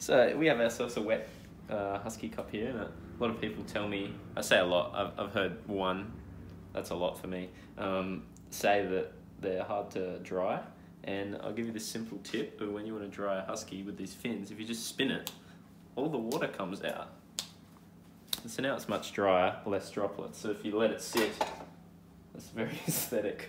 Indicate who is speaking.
Speaker 1: So we have ourselves a wet uh, Huskee cup here, and a lot of people tell me, I say a lot, I've, I've heard one, that's a lot for me, um, say that they're hard to dry. And I'll give you this simple tip, when you want to dry a Huskee with these fins, if you just spin it, all the water comes out. So now it's much drier, less droplets. So if you let it sit, it's very aesthetic.